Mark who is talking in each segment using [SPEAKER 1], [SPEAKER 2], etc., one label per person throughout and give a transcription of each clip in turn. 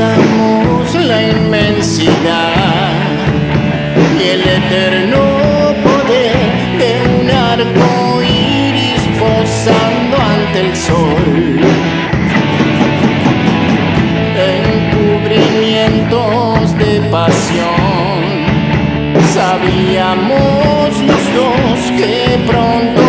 [SPEAKER 1] la inmensidad y el eterno poder de un arco iris posando ante el sol. Encubrimientos de pasión, sabíamos los dos que pronto.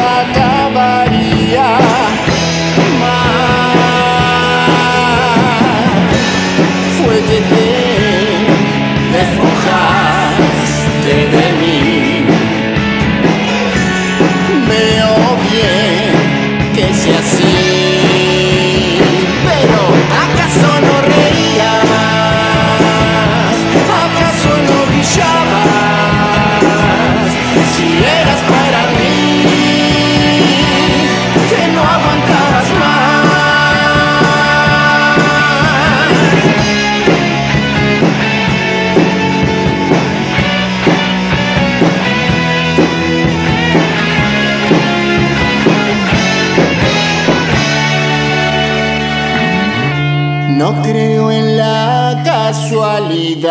[SPEAKER 1] No creo en la casualidad.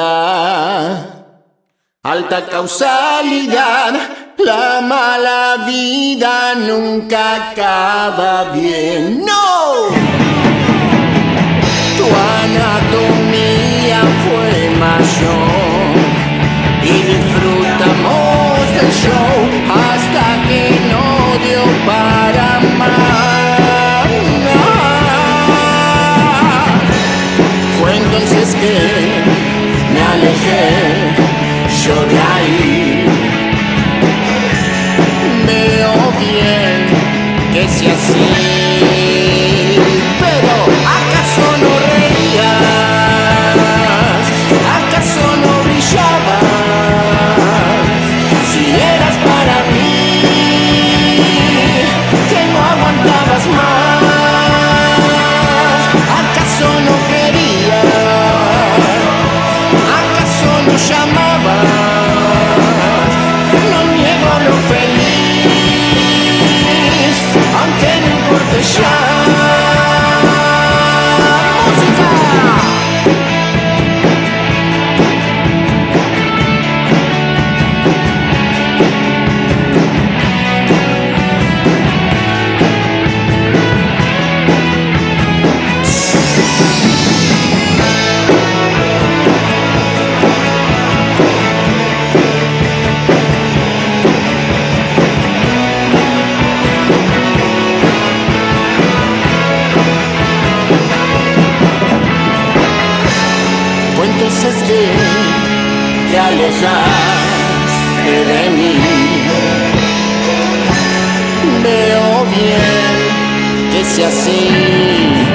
[SPEAKER 1] Alta causalidad, la mala vida nunca acaba bien. ¡No! Tu anatomía fue mayor y disfrutamos del show. alejaste de mí. Veo bien que sea así.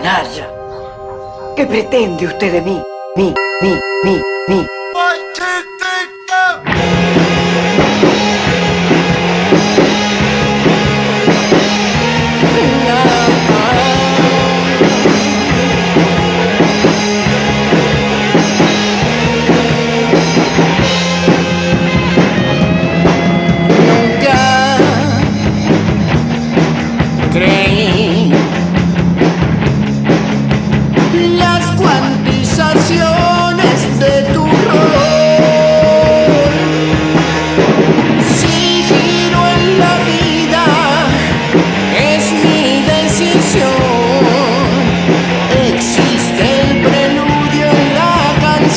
[SPEAKER 2] canalla. ¿Qué pretende usted de mí? Mí, mí, mí, mí.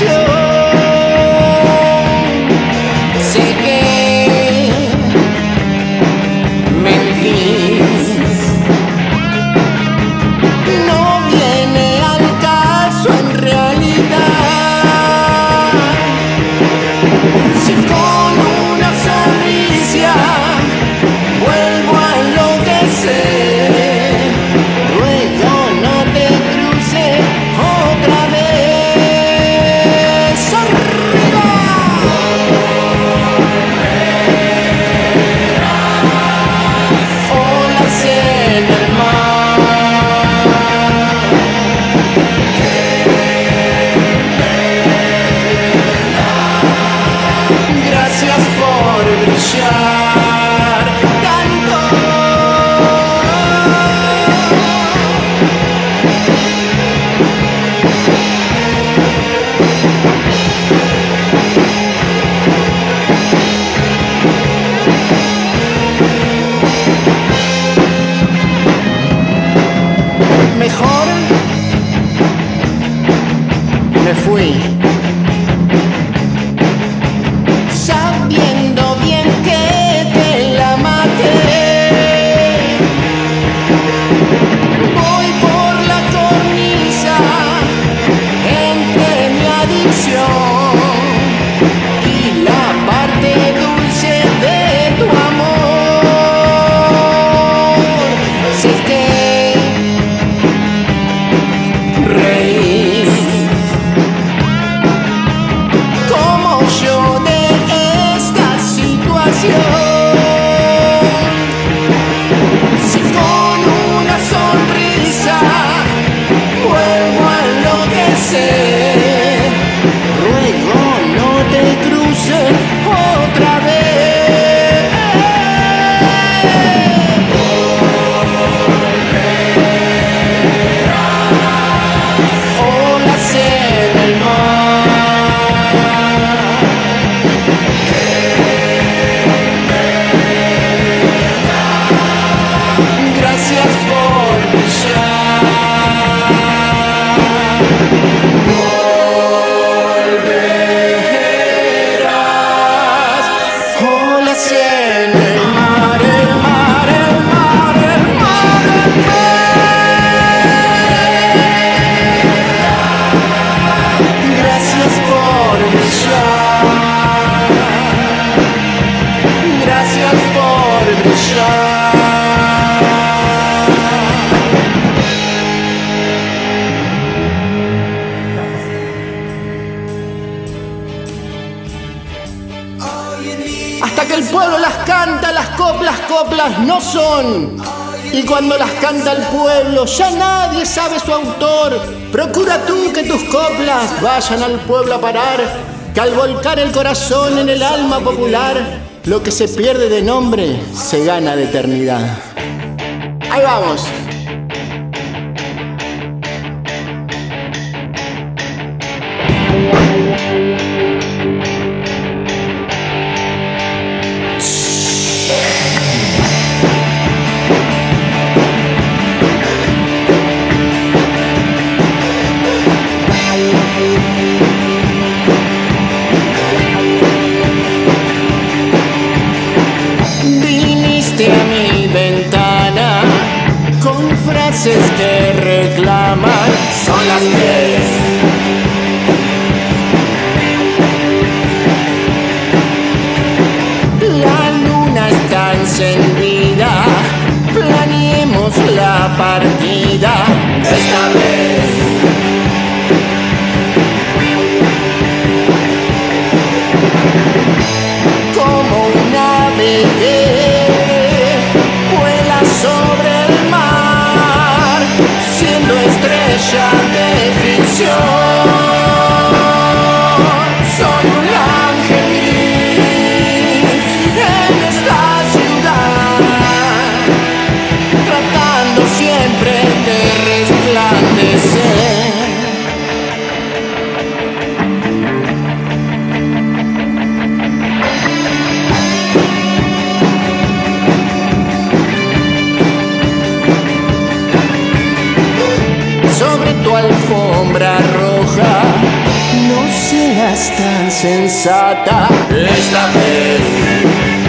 [SPEAKER 1] Let's. Mejor me fui. 不是，不是 coplas no son. Y cuando las canta el pueblo, ya nadie sabe su autor. Procura tú que tus coplas vayan al pueblo a parar, que al volcar el corazón en el alma popular, lo que se pierde de nombre se gana de eternidad. Ahí vamos. dancing sobre tu alfombra roja. No seas tan sensata esta vez.